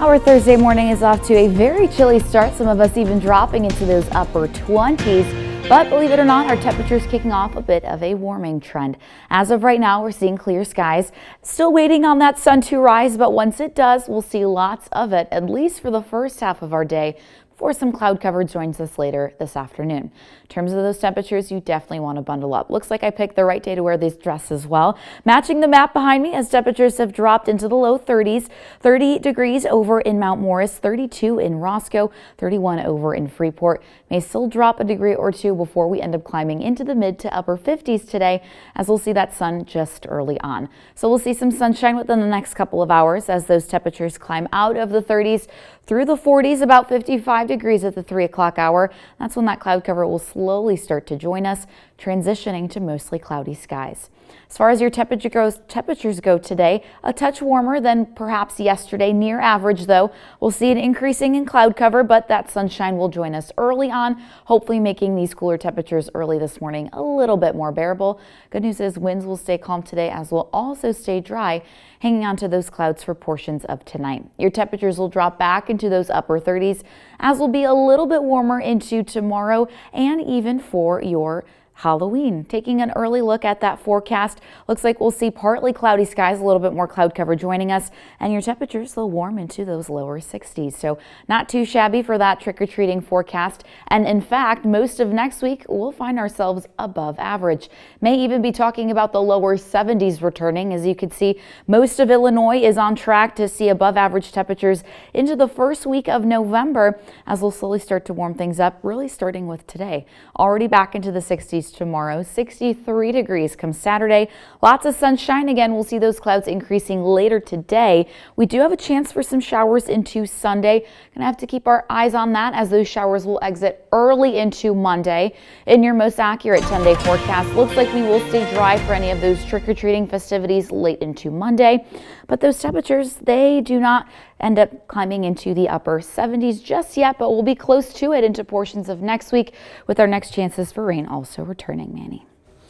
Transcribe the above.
Our Thursday morning is off to a very chilly start, some of us even dropping into those upper 20s. But believe it or not, our temperatures kicking off a bit of a warming trend. As of right now, we're seeing clear skies. Still waiting on that sun to rise, but once it does, we'll see lots of it, at least for the first half of our day before some cloud cover joins us later this afternoon. In terms of those temperatures, you definitely want to bundle up. Looks like I picked the right day to wear these dresses as well. Matching the map behind me as temperatures have dropped into the low 30s, 30 degrees over in Mount Morris, 32 in Roscoe, 31 over in Freeport. May still drop a degree or two before we end up climbing into the mid to upper 50s today as we'll see that sun just early on. So we'll see some sunshine within the next couple of hours as those temperatures climb out of the 30s through the 40s, about 55 degrees at the 3 o'clock hour. That's when that cloud cover will slowly start to join us, transitioning to mostly cloudy skies. As far as your temperature goes, temperatures go today, a touch warmer than perhaps yesterday, near average though. We'll see an increasing in cloud cover, but that sunshine will join us early on, hopefully making these cooler temperatures early this morning a little bit more bearable. Good news is winds will stay calm today as will also stay dry, hanging on to those clouds for portions of tonight. Your temperatures will drop back into those upper 30s as will be a little bit warmer into tomorrow and even for your Halloween. Taking an early look at that forecast, looks like we'll see partly cloudy skies, a little bit more cloud cover joining us, and your temperatures will warm into those lower 60s. So not too shabby for that trick-or-treating forecast. And in fact, most of next week, we'll find ourselves above average. May even be talking about the lower 70s returning. As you can see, most of Illinois is on track to see above average temperatures into the first week of November as we'll slowly start to warm things up, really starting with today. Already back into the 60s tomorrow. 63 degrees come Saturday. Lots of sunshine. Again, we'll see those clouds increasing later today. We do have a chance for some showers into Sunday. Gonna have to keep our eyes on that as those showers will exit early into Monday. In your most accurate 10-day forecast, looks like we will stay dry for any of those trick-or-treating festivities late into Monday. But those temperatures, they do not end up climbing into the upper 70s just yet, but we'll be close to it into portions of next week with our next chances for rain also returning, Manny.